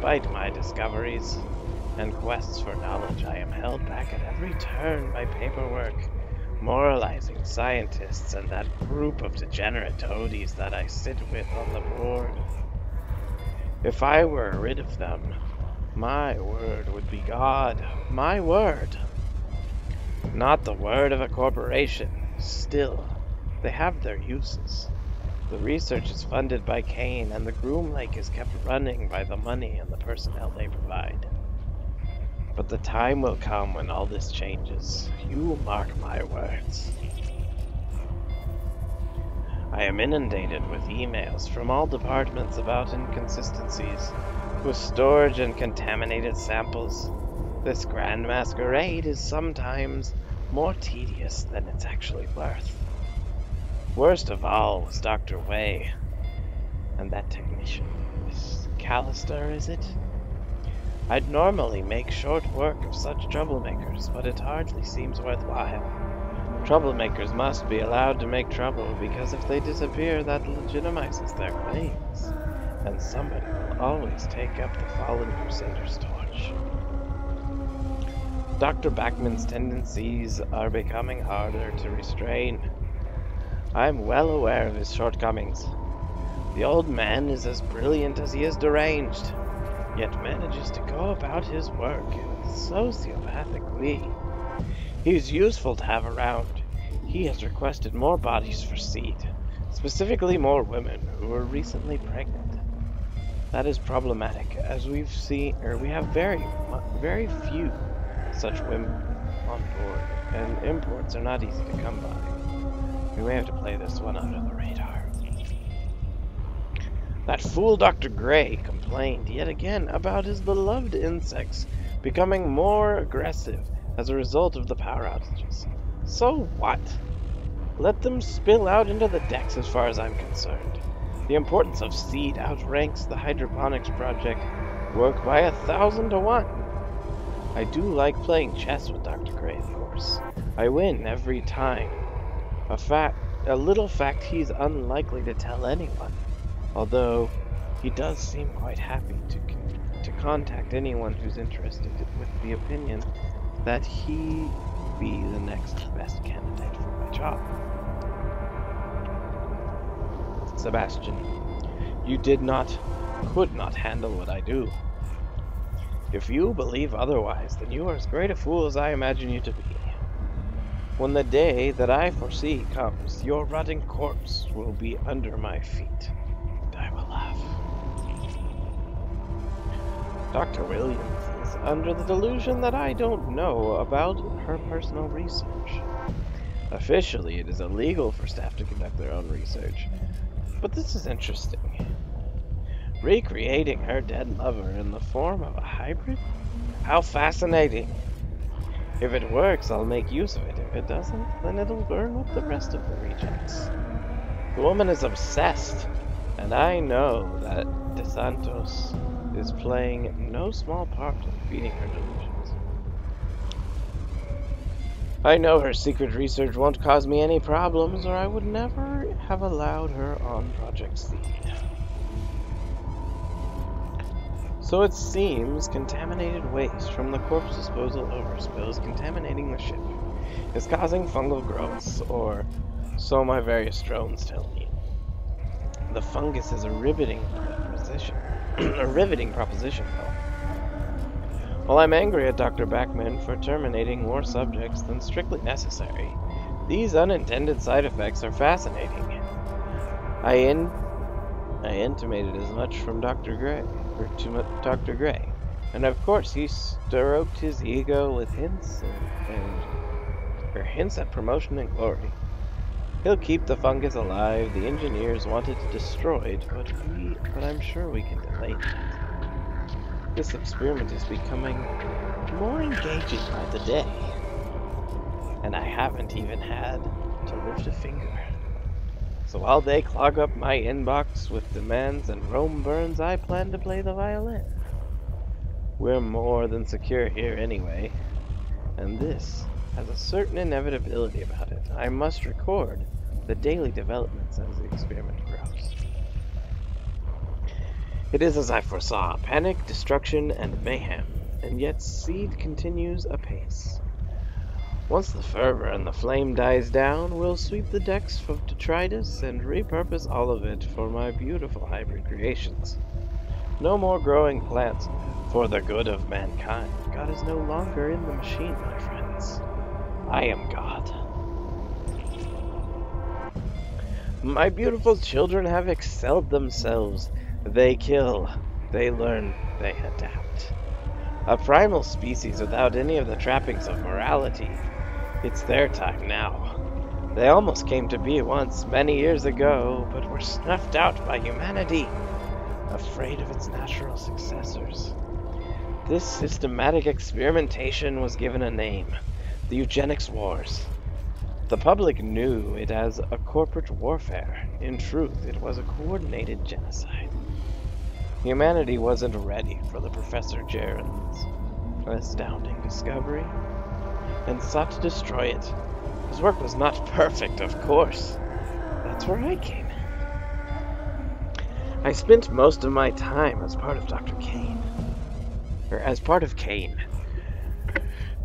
Despite my discoveries and quests for knowledge, I am held back at every turn by paperwork, moralizing scientists, and that group of degenerate toadies that I sit with on the board. If I were rid of them, my word would be God. My word. Not the word of a corporation. Still, they have their uses. The research is funded by Cayne, and the Groom Lake is kept running by the money and the personnel they provide. But the time will come when all this changes. You mark my words. I am inundated with emails from all departments about inconsistencies with storage and contaminated samples. This grand masquerade is sometimes more tedious than it's actually worth. Worst of all was Dr. Way. And that technician. Miss Callister, is it? I'd normally make short work of such troublemakers, but it hardly seems worthwhile. Troublemakers must be allowed to make trouble, because if they disappear, that legitimizes their claims. And somebody will always take up the fallen Crusader's torch. Dr. Backman's tendencies are becoming harder to restrain. I'm well aware of his shortcomings. The old man is as brilliant as he is deranged, yet manages to go about his work in a sociopathic way. He's useful to have around. He has requested more bodies for seed, specifically more women who were recently pregnant. That is problematic, as we've seen, or we have very, very few such women on board, and imports are not easy to come by. We may have to play this one under the radar. That fool Dr. Gray complained yet again about his beloved insects becoming more aggressive as a result of the power outages. So what? Let them spill out into the decks as far as I'm concerned. The importance of seed outranks the hydroponics project work by a thousand to one. I do like playing chess with Dr. Gray, of course. I win every time. A fact, a little fact he's unlikely to tell anyone, although he does seem quite happy to to contact anyone who's interested with the opinion that he be the next best candidate for my job. Sebastian, you did not, could not handle what I do. If you believe otherwise, then you are as great a fool as I imagine you to be. When the day that I foresee comes, your rotting corpse will be under my feet, and I will laugh. Dr. Williams is under the delusion that I don't know about her personal research. Officially, it is illegal for staff to conduct their own research, but this is interesting. Recreating her dead lover in the form of a hybrid? How fascinating! If it works, I'll make use of it. If it doesn't, then it'll burn with the rest of the rejects. The woman is obsessed, and I know that DeSantos is playing no small part in feeding her delusions. I know her secret research won't cause me any problems, or I would never have allowed her on Project Seed. So it seems contaminated waste from the corpse disposal overspill is contaminating the ship, is causing fungal growths, or so my various drones tell me. The fungus is a riveting proposition. a riveting proposition, though. While I'm angry at Dr. Backman for terminating more subjects than strictly necessary, these unintended side effects are fascinating. I in I intimated as much from Dr. Gray to Dr. Gray. And of course, he stroked his ego with hints and, and or hints at promotion and glory. He'll keep the fungus alive. The engineers want it but we, but I'm sure we can delay that. This experiment is becoming more engaging by the day, and I haven't even had to lift a finger. So while they clog up my inbox with demands and Rome burns, I plan to play the violin. We're more than secure here anyway, and this has a certain inevitability about it. I must record the daily developments as the experiment grows. It is as I foresaw panic, destruction, and mayhem, and yet Seed continues apace. Once the fervor and the flame dies down, we'll sweep the decks of detritus and repurpose all of it for my beautiful hybrid creations. No more growing plants for the good of mankind. God is no longer in the machine, my friends. I am God. My beautiful children have excelled themselves. They kill, they learn, they adapt. A primal species without any of the trappings of morality. It's their time now. They almost came to be once, many years ago, but were snuffed out by humanity, afraid of its natural successors. This systematic experimentation was given a name the Eugenics Wars. The public knew it as a corporate warfare. In truth, it was a coordinated genocide. Humanity wasn't ready for the Professor Jaren's astounding discovery and sought to destroy it. His work was not perfect, of course. That's where I came in. I spent most of my time as part of Dr. Cayne. Or as part of Cayne.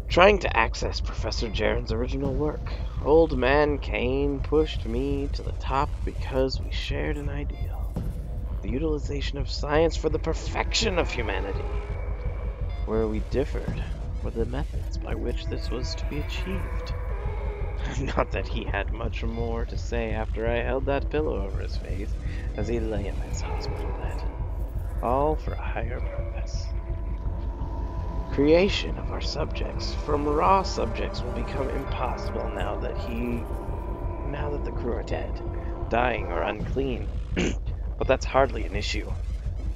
Trying to access Professor Jaren's original work. Old man Cayne pushed me to the top because we shared an ideal. The utilization of science for the perfection of humanity. Where we differed were the methods by which this was to be achieved. Not that he had much more to say after I held that pillow over his face as he lay in his hospital bed. All for a higher purpose. Creation of our subjects. From raw subjects will become impossible now that he now that the crew are dead. Dying or unclean. But that's hardly an issue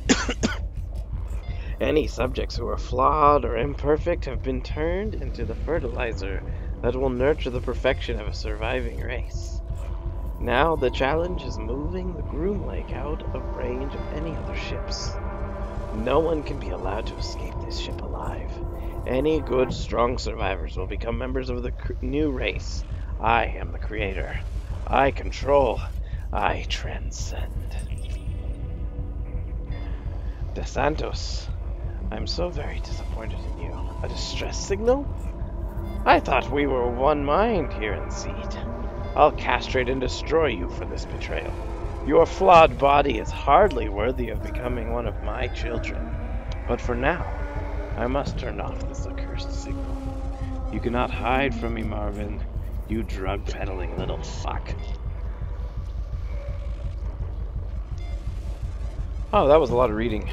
any subjects who are flawed or imperfect have been turned into the fertilizer that will nurture the perfection of a surviving race now the challenge is moving the groom lake out of range of any other ships no one can be allowed to escape this ship alive. Any good, strong survivors will become members of the new race. I am the creator. I control. I transcend. De Santos, I'm so very disappointed in you. A distress signal? I thought we were one mind here in Seed. I'll castrate and destroy you for this betrayal. Your flawed body is hardly worthy of becoming one of my children. But for now, I must turn off this accursed signal. You cannot hide from me, Marvin. You drug-peddling little fuck. Oh, that was a lot of reading.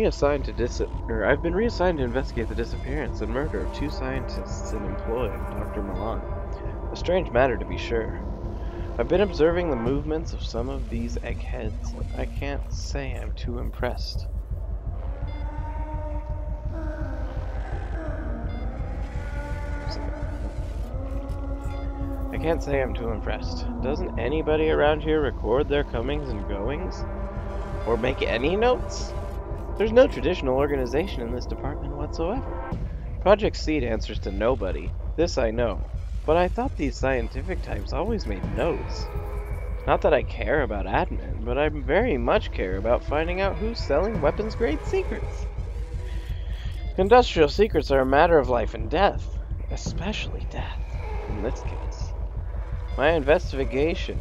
Reassigned to dis or I've been reassigned to investigate the disappearance and murder of two scientists in employ of Dr. Milan. A strange matter to be sure. I've been observing the movements of some of these eggheads. I can't say I'm too impressed. I can't say I'm too impressed. Doesn't anybody around here record their comings and goings? Or make any notes? There's no traditional organization in this department whatsoever. Project Seed answers to nobody. This I know. But I thought these scientific types always made notes. Not that I care about admin, but I very much care about finding out who's selling weapons-grade secrets. Industrial secrets are a matter of life and death. Especially death, in this case. My investigation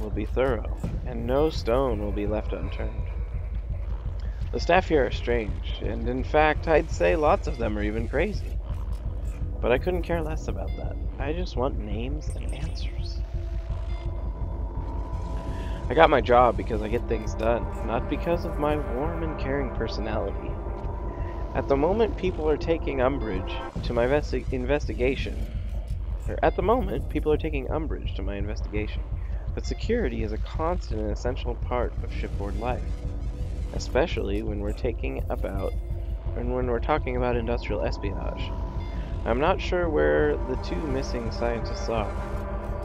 will be thorough, and no stone will be left unturned. The staff here are strange, and in fact, I'd say lots of them are even crazy. But I couldn't care less about that. I just want names and answers. I got my job because I get things done, not because of my warm and caring personality. At the moment, people are taking umbrage to my investigation. Or at the moment, people are taking umbrage to my investigation. But security is a constant and essential part of shipboard life especially when we're taking about and when we're talking about industrial espionage. I'm not sure where the two missing scientists are.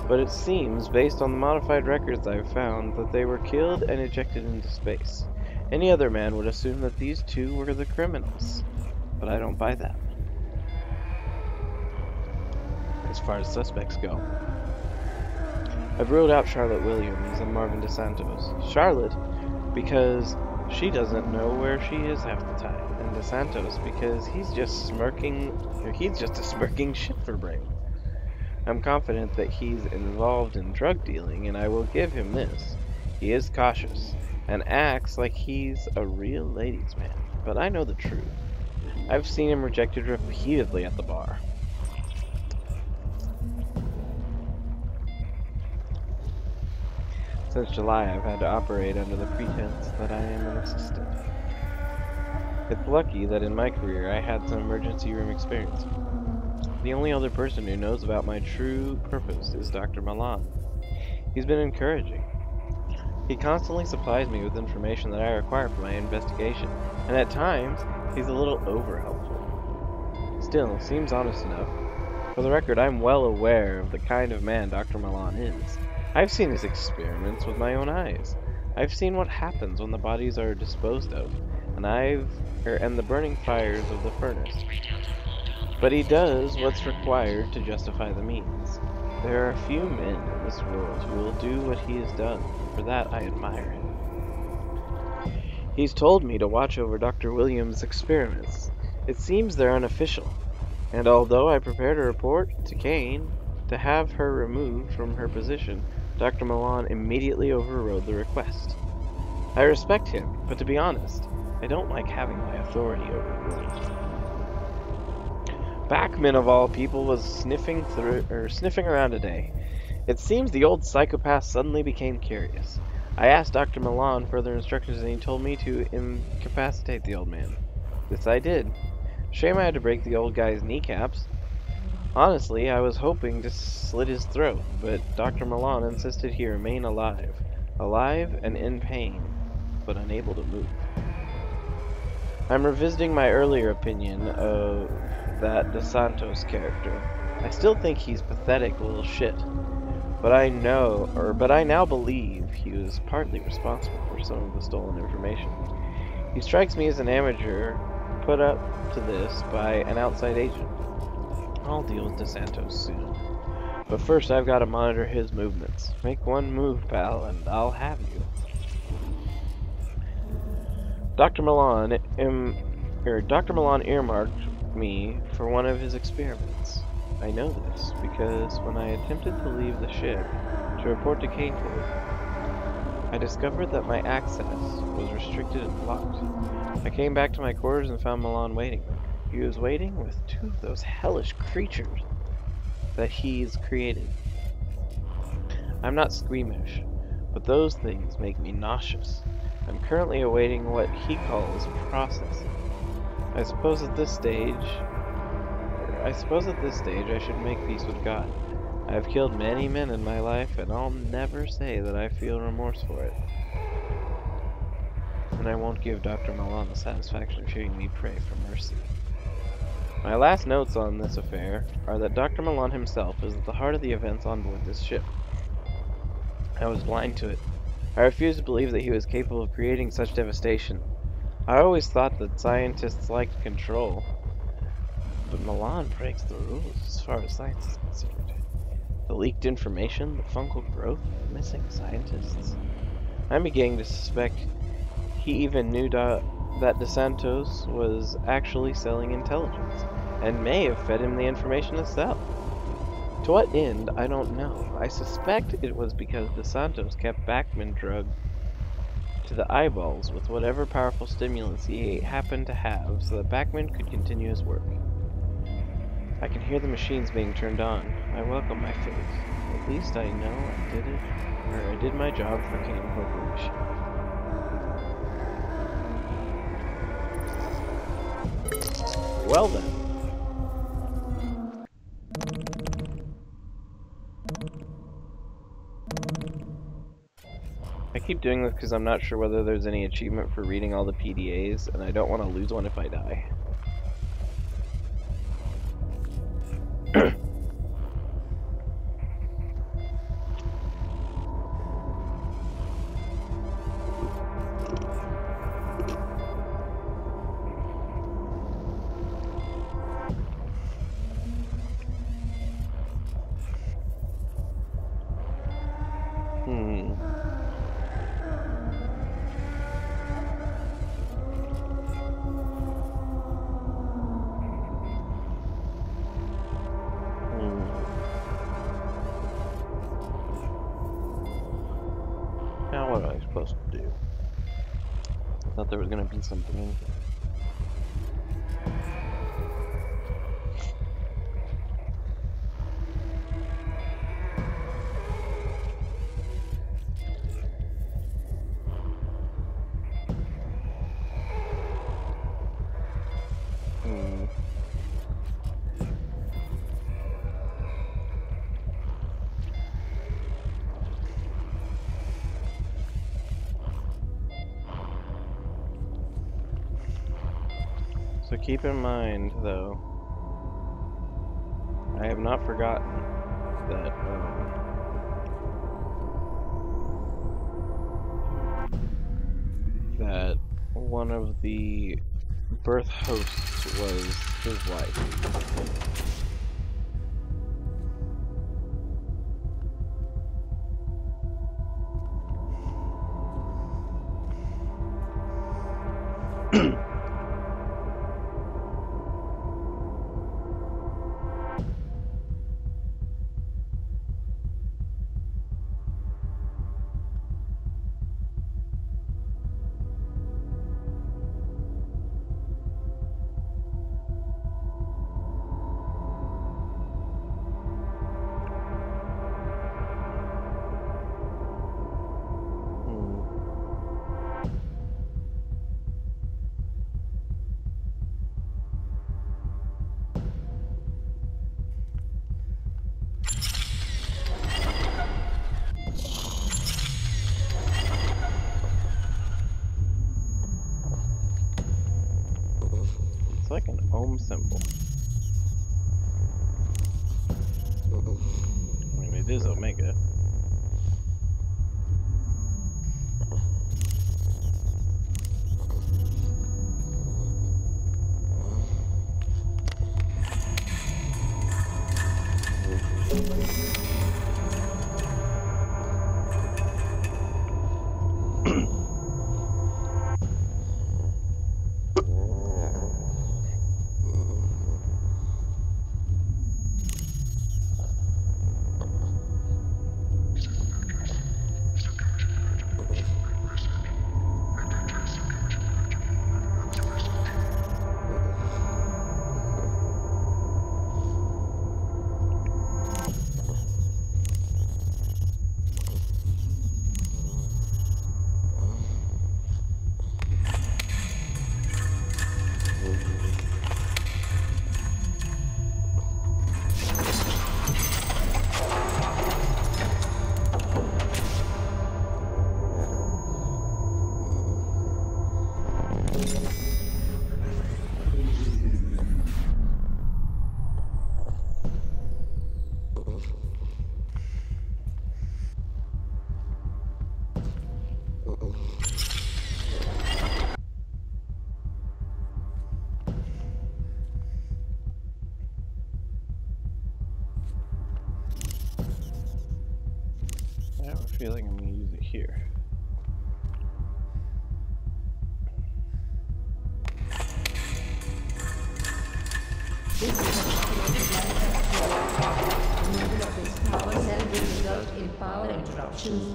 But it seems, based on the modified records I've found, that they were killed and ejected into space. Any other man would assume that these two were the criminals. But I don't buy that. As far as suspects go. I've ruled out Charlotte Williams and Marvin DeSantos. Charlotte, because she doesn't know where she is half the time, and DeSantos because he's just smirking, he's just a smirking shit for brain. I'm confident that he's involved in drug dealing, and I will give him this. He is cautious, and acts like he's a real ladies' man, but I know the truth. I've seen him rejected repeatedly at the bar. Since July, I've had to operate under the pretense that I am an assistant. It's lucky that in my career I had some emergency room experience. The only other person who knows about my true purpose is Dr. Milan. He's been encouraging. He constantly supplies me with information that I require for my investigation, and at times, he's a little over-helpful. Still, seems honest enough. For the record, I'm well aware of the kind of man Dr. Milan is. I've seen his experiments with my own eyes. I've seen what happens when the bodies are disposed of, and I've er, and the burning fires of the furnace. But he does what's required to justify the means. There are few men in this world who will do what he has done. For that, I admire him. He's told me to watch over Dr. Williams' experiments. It seems they're unofficial, and although I prepared a report to Cayne to have her removed from her position, Dr. Milan immediately overrode the request. I respect him, but to be honest, I don't like having my authority overruled. Backman of all people was sniffing through or sniffing around today. It seems the old psychopath suddenly became curious. I asked Dr. Milan for further instructions and he told me to incapacitate the old man. This I did. Shame I had to break the old guy's kneecaps. Honestly, I was hoping to slit his throat, but Dr. Milan insisted he remain alive. Alive and in pain, but unable to move. I'm revisiting my earlier opinion of that DeSantos character. I still think he's pathetic little shit. But I know, or but I now believe he was partly responsible for some of the stolen information. He strikes me as an amateur put up to this by an outside agent. I'll deal with DeSantos soon. But first I've got to monitor his movements. Make one move, pal, and I'll have you. Dr. Milan, Im, er, Dr. Milan earmarked me for one of his experiments. I know this because when I attempted to leave the ship to report to Canewood, I discovered that my access was restricted and blocked. I came back to my quarters and found Milan waiting. He was waiting with two of those hellish creatures that he's created. I'm not squeamish, but those things make me nauseous. I'm currently awaiting what he calls processing. I suppose at this stage, I suppose at this stage I should make peace with God. I have killed many men in my life, and I'll never say that I feel remorse for it. And I won't give Dr. Milan the satisfaction of hearing me pray for mercy. My last notes on this affair are that Dr. Milan himself is at the heart of the events on board this ship. I was blind to it. I refused to believe that he was capable of creating such devastation. I always thought that scientists liked control. But Milan breaks the rules as far as science is concerned. The leaked information, the fungal growth, missing scientists. I'm beginning to suspect he even knew da that DeSantos was actually selling intelligence, and may have fed him the information itself. To what end, I don't know. I suspect it was because DeSantos kept Backman drugged to the eyeballs with whatever powerful stimulants he happened to have so that Backman could continue his work. I can hear the machines being turned on. I welcome my fate. At least I know I did it, or I did my job for Cayne Corporation. Well then. I keep doing this because I'm not sure whether there's any achievement for reading all the PDAs, and I don't want to lose one if I die. there was gonna be something in. So keep in mind, though, I have not forgotten that um, that one of the birth hosts was his wife. I'm gonna use it here.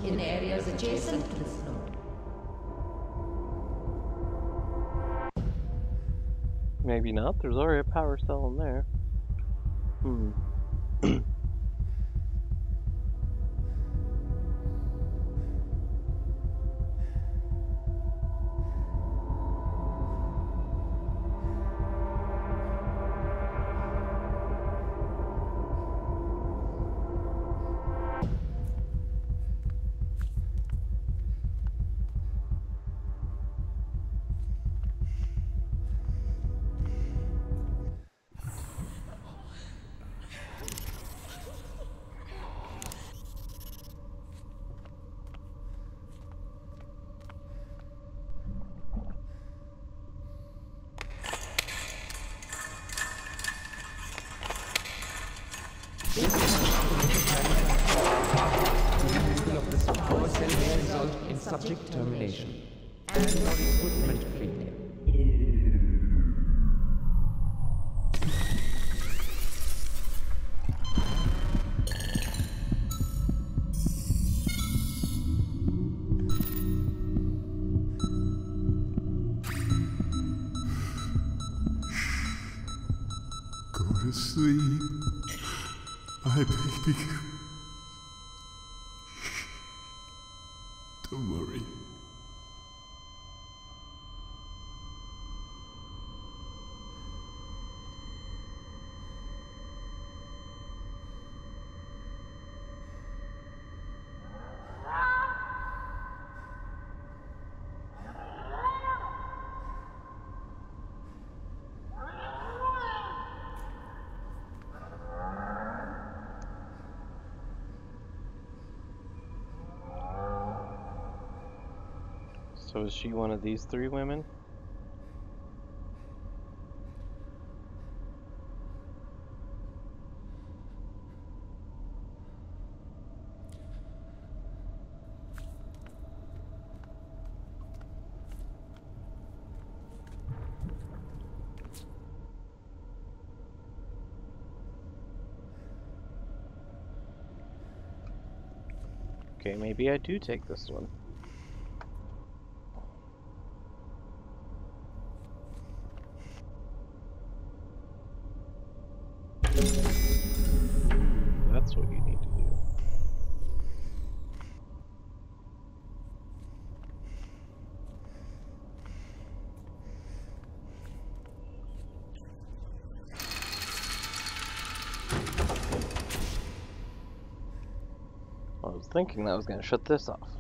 In areas adjacent to this node. Maybe not. There's already a power cell in there. Hmm. The ridicule of this power cell may result in subject termination. So is she one of these three women? Okay, maybe I do take this one. That's what you need to do. I was thinking that was going to shut this off.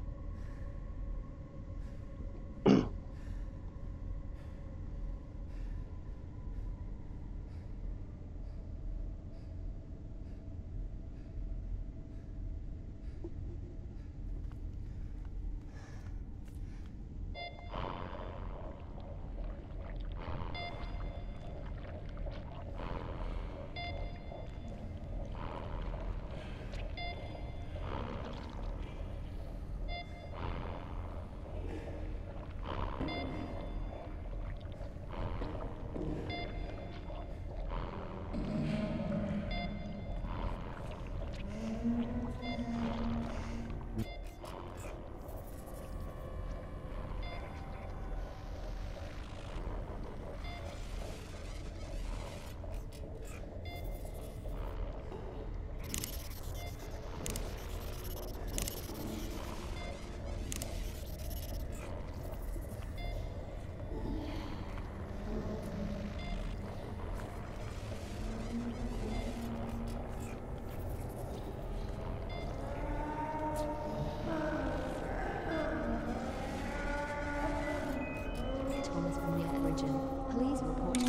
Origin. Please report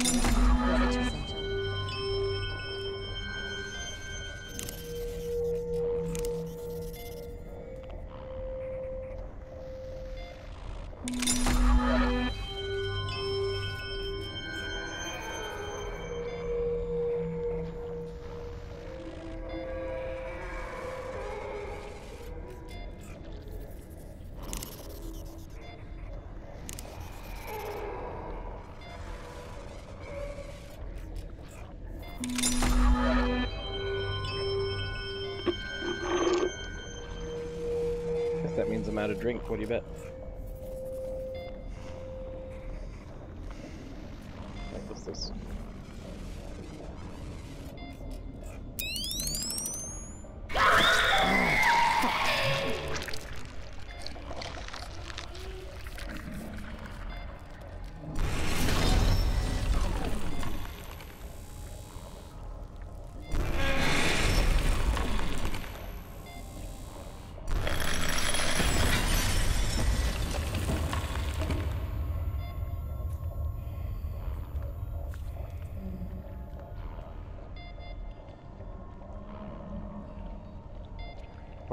drink. What do you bet? What's this?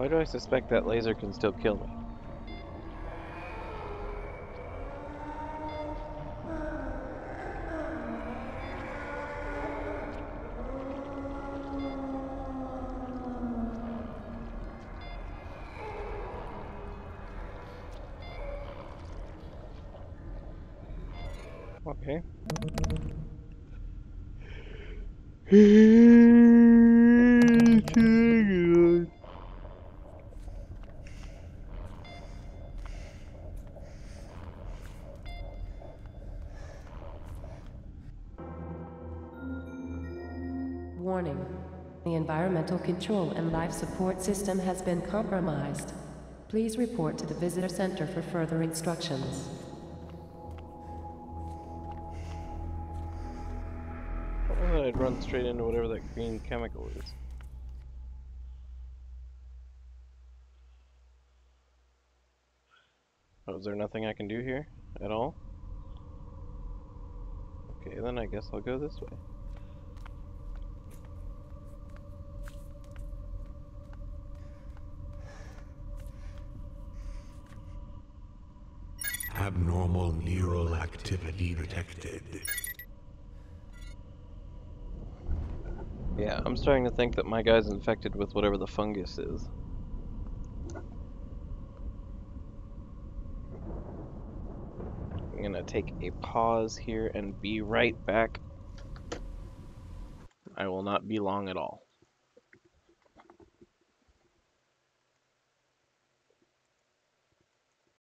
Why do I suspect that laser can still kill me? Okay. Control and life support system has been compromised. Please report to the visitor center for further instructions. I'd run straight into whatever that green chemical is. Oh, is there nothing I can do here at all? Okay, then I guess I'll go this way. Abnormal neural activity detected. Yeah, I'm starting to think that my guy's infected with whatever the fungus is. I'm gonna take a pause here and be right back. I will not be long at all.